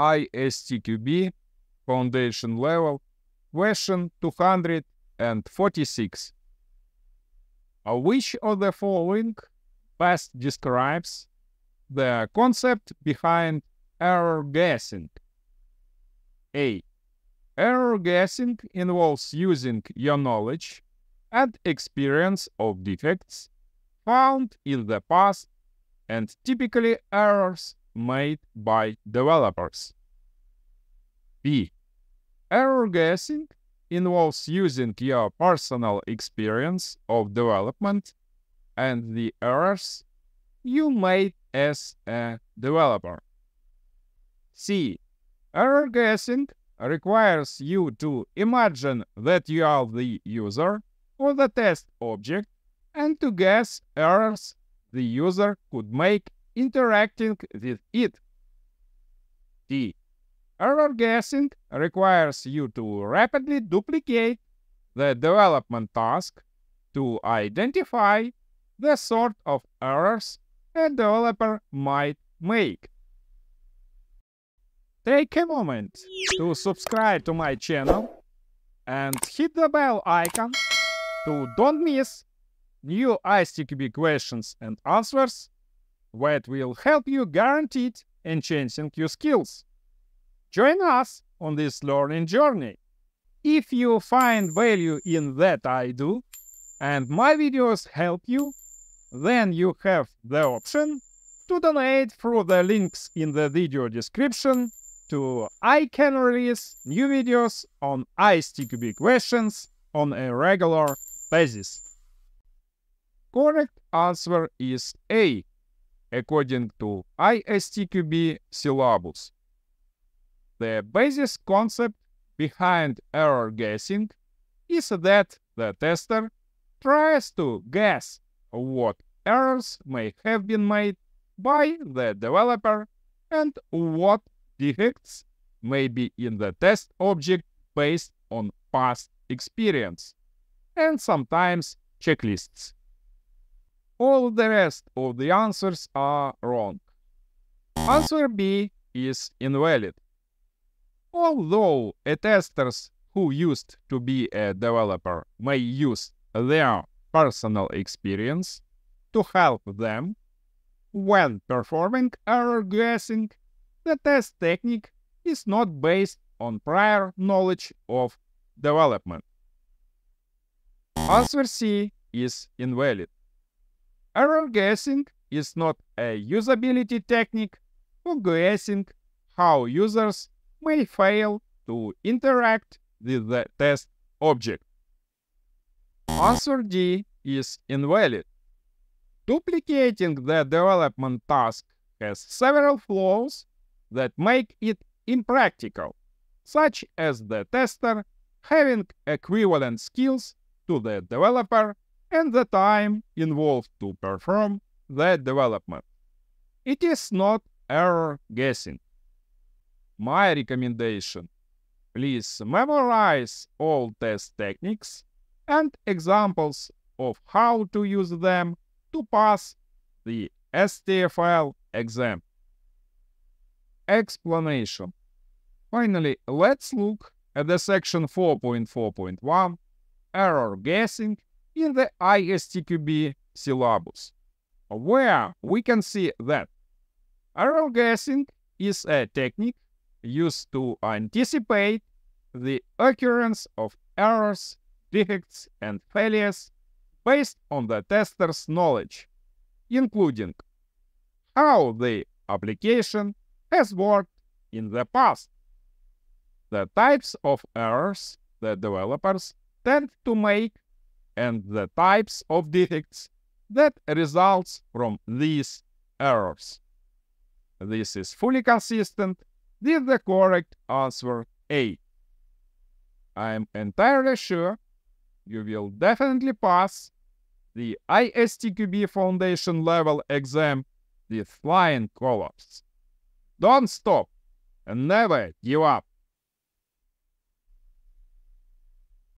ISTQB Foundation Level Question 246. Uh, Which of the following best describes the concept behind error guessing? A. Error guessing involves using your knowledge and experience of defects found in the past and typically errors made by developers. B. Error guessing involves using your personal experience of development and the errors you made as a developer. C. Error guessing requires you to imagine that you are the user or the test object and to guess errors the user could make interacting with it. D. Error guessing requires you to rapidly duplicate the development task to identify the sort of errors a developer might make. Take a moment to subscribe to my channel and hit the bell icon to don't miss new ISTQB questions and answers that will help you guaranteed enhancing your skills. Join us on this learning journey. If you find value in that I do and my videos help you, then you have the option to donate through the links in the video description to I can release new videos on ISTQB questions on a regular basis. Correct answer is A, according to ISTQB syllabus. The basis concept behind error guessing is that the tester tries to guess what errors may have been made by the developer and what defects may be in the test object based on past experience, and sometimes checklists. All the rest of the answers are wrong. Answer B is invalid. Although a testers who used to be a developer may use their personal experience to help them when performing error guessing, the test technique is not based on prior knowledge of development. Answer C is invalid. Error guessing is not a usability technique for guessing how users may fail to interact with the test object. Answer D is invalid. Duplicating the development task has several flaws that make it impractical, such as the tester having equivalent skills to the developer and the time involved to perform the development. It is not error guessing. My recommendation please memorize all test techniques and examples of how to use them to pass the CTFL exam. Explanation. Finally, let's look at the section 4.4.1 error guessing in the ISTQB syllabus, where we can see that error guessing is a technique used to anticipate the occurrence of errors, defects, and failures based on the tester's knowledge, including how the application has worked in the past, the types of errors the developers tend to make, and the types of defects that results from these errors. This is fully consistent with the correct answer A. I am entirely sure you will definitely pass the ISTQB Foundation level exam with flying colors. Don't stop and never give up.